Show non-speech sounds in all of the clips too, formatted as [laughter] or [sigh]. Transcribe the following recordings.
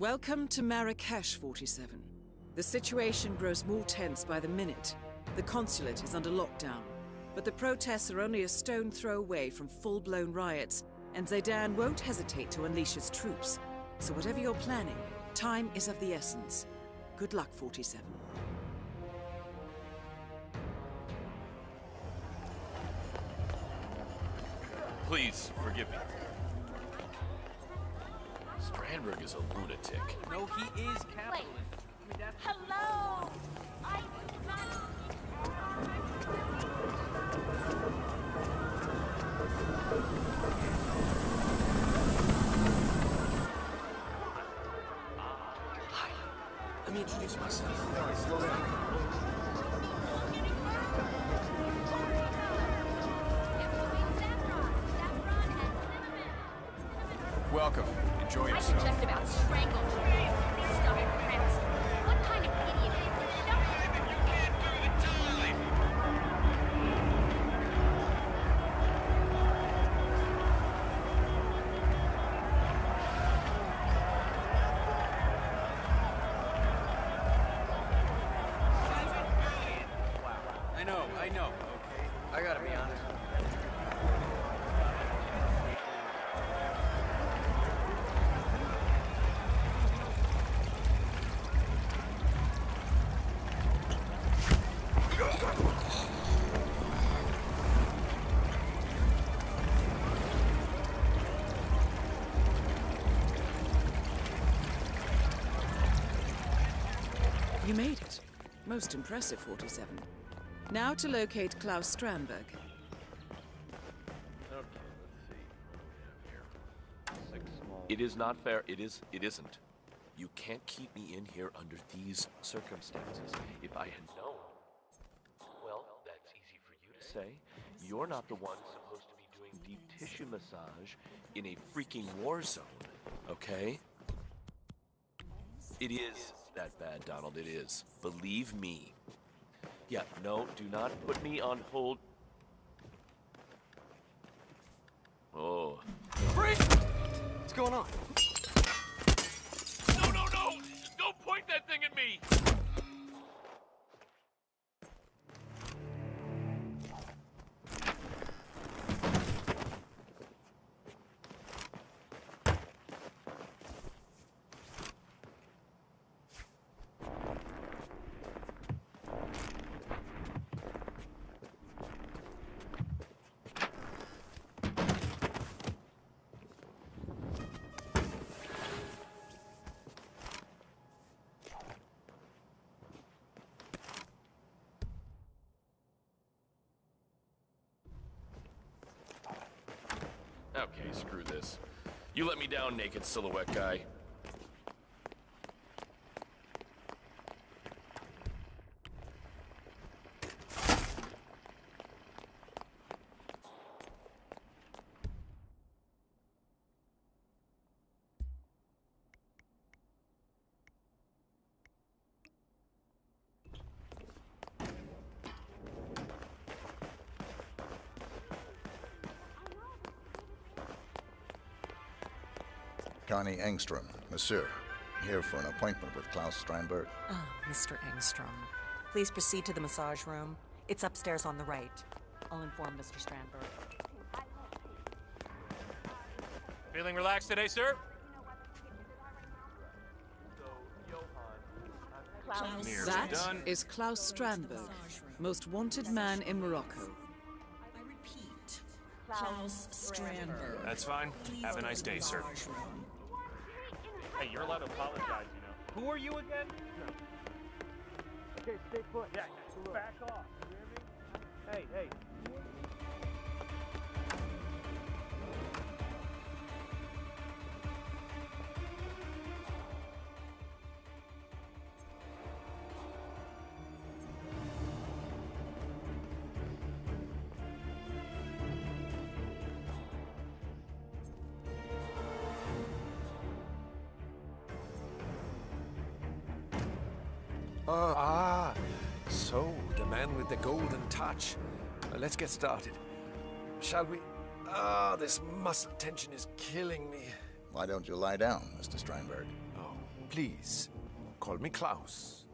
Welcome to Marrakesh, 47. The situation grows more tense by the minute. The consulate is under lockdown, but the protests are only a stone throw away from full-blown riots, and Zaydan won't hesitate to unleash his troops. So whatever you're planning, time is of the essence. Good luck, 47. Please, forgive me. Strandberg is a lunatic. No, he is capitalist. Hello! I Let me introduce myself. Welcome. Enjoy yourself. You made it. Most impressive, 47. Now to locate Claus Strandberg. It is not fair. It is. It isn't. You can't keep me in here under these circumstances. If I had known, well, that's easy for you to say. You're not the one supposed to be doing deep tissue massage in a freaking war zone, okay? It is that bad, Donald. It is. Believe me. Yeah, no, do not put me on hold. Oh. What's going on? Screw this. You let me down, naked silhouette guy. Connie Engstrom, Monsieur. Here for an appointment with Claus Strandberg. Oh, ah, Mr. Engstrom. Please proceed to the massage room. It's upstairs on the right. I'll inform Mr. Strandberg. Feeling relaxed today, sir? That done. is Claus Strandberg, most wanted man in Morocco. I repeat, Claus Strandberg. That's fine. Have a nice day, sir. Hey, you're allowed to apologize, you know. Who are you again? Okay, stay put. Yeah, back off. You hear me? Hey, hey. Uh, ah, so the man with the golden touch. Uh, let's get started. Shall we? Ah, this muscle tension is killing me. Why don't you lie down, Mr. Strandberg? Oh, Please, call me Claus.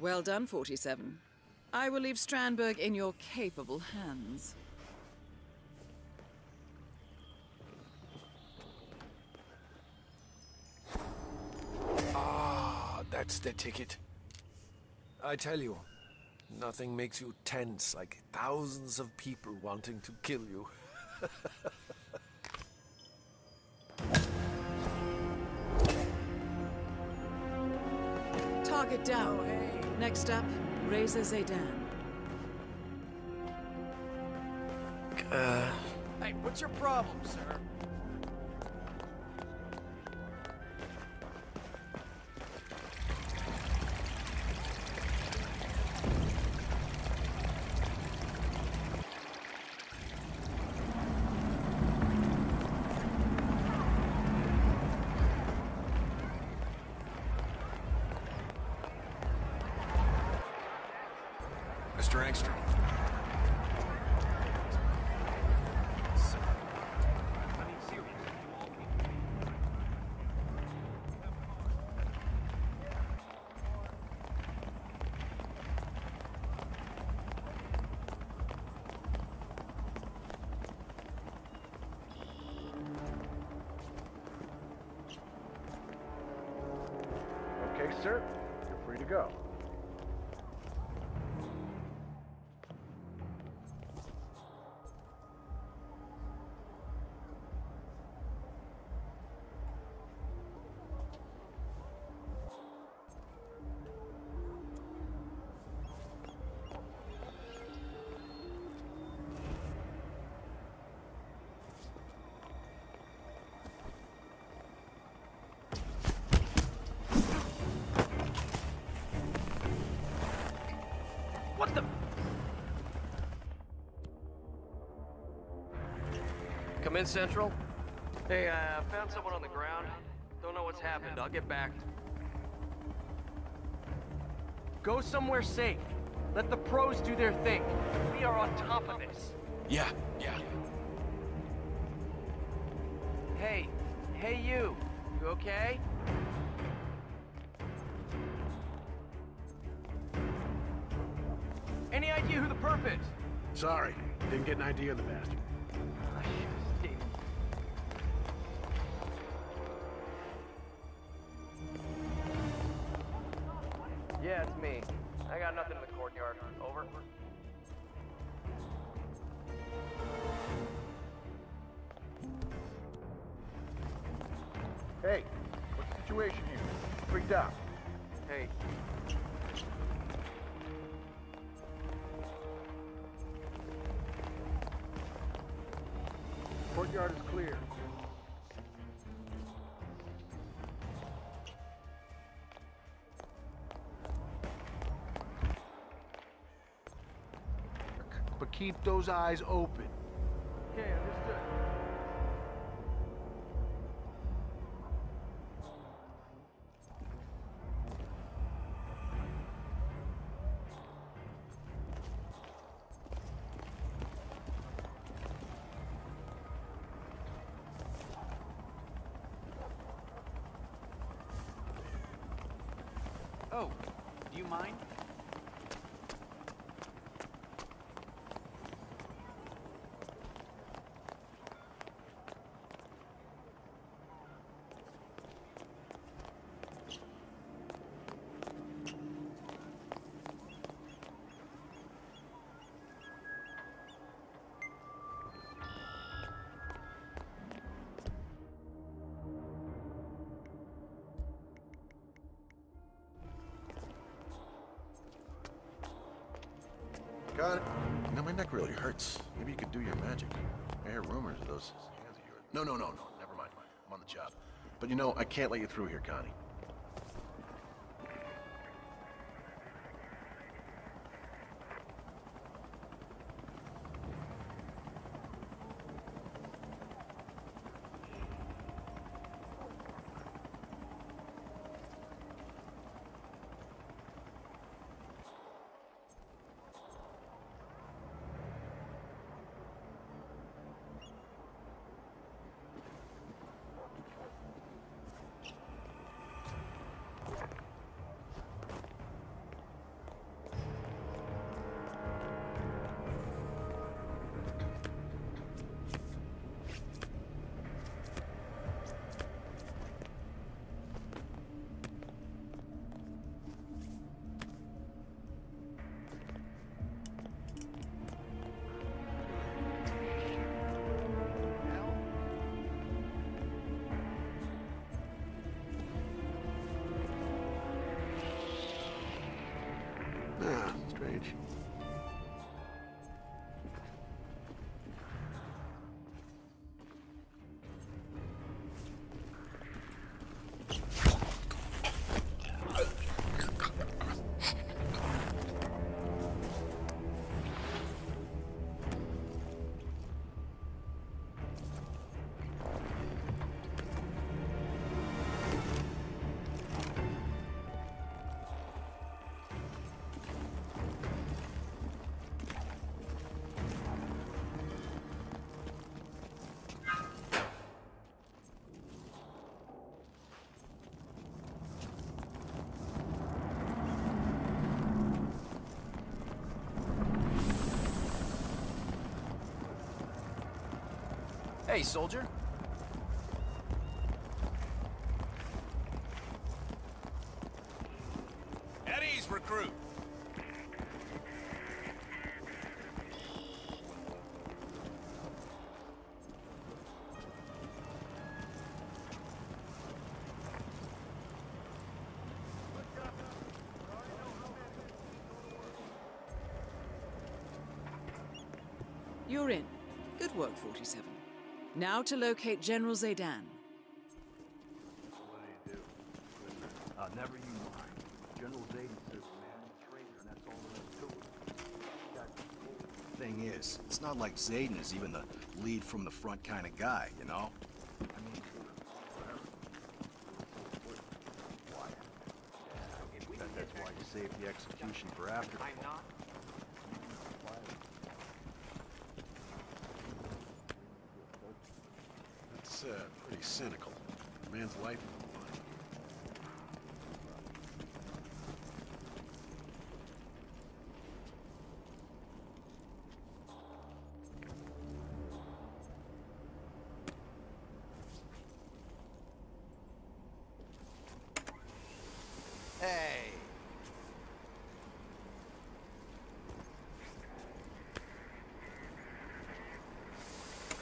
Well done, 47. I will leave Strandberg in your capable hands. That's the ticket. I tell you, nothing makes you tense like thousands of people wanting to kill you. [laughs] Target down. Next up, Reza Zaydan. Uh. Hey, what's your problem, sir? Mr. Engstrom. Okay, sir. You're free to go. Come in, Central. Hey, uh, found someone on the ground. Don't know what's happened. I'll get back. Go somewhere safe. Let the pros do their thing. We are on top of this. Yeah, yeah. Hey, hey you. You okay? Any idea who the perp is? Sorry, didn't get an idea of the bastard. Hey, what's the situation here? Freaked out. Hey. Courtyard is clear. But keep those eyes open. Okay, Got it. You my neck really hurts. Maybe you could do your magic. I hear rumors of those hands of yours. No, no, no, no. Never mind. I'm on the job. But you know, I can't let you through here, Connie. Strange. Hey, soldier. At ease, recruit. You're in. Good work, 47. Now to locate General Zaydan. Uh, never you mind. General Zaydan says man a traitor, and that's all there is to it. Thing is, it's not like Zaydan is even the lead from the front kind of guy, you know? I mean, whatever. Quiet. That, that's why you saved the execution for after. I'm not. That's uh, pretty cynical. A man's life on the line. Hey!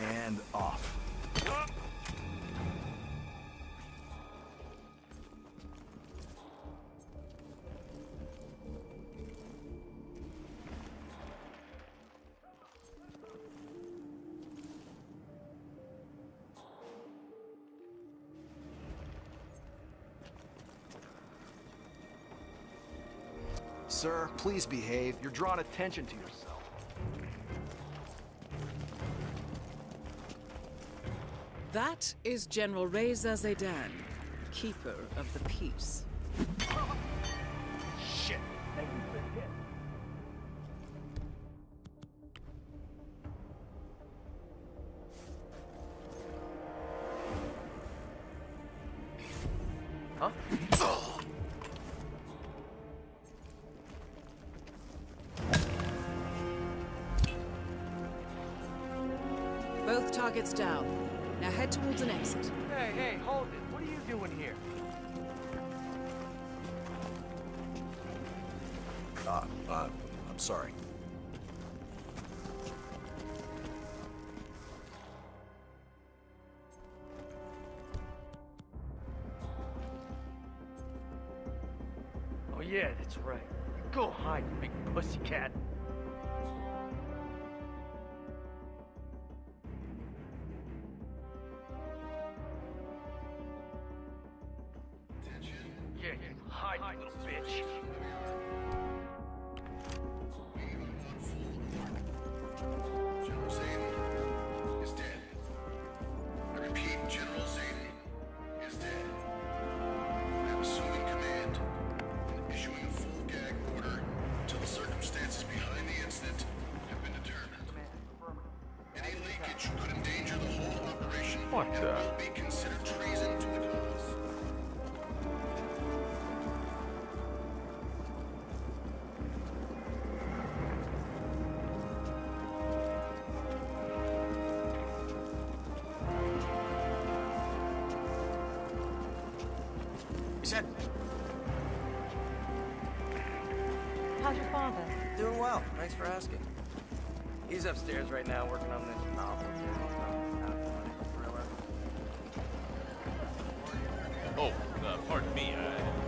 And off. Sir, please behave. You're drawing attention to yourself. That is General Reza Zaydan, Keeper of the Peace. Both targets down. Now head towards an exit. Hey, hey, hold it. What are you doing here? Uh, uh, I'm sorry. Oh yeah, that's right. Go hide, you big pussycat. Cause. Uh? He said, How's your father? Doing well. Thanks for asking. He's upstairs right now working on this novel. Oh, uh, pardon me. I